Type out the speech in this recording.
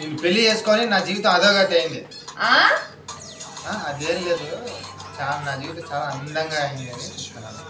నేను పెళ్ళి చేసుకొని నా జీవితం అధోగతి అయింది. అదేం లేదు. చాలా నా జీవితం చాలా అందంగా అయింది అని చెప్తున్నాను.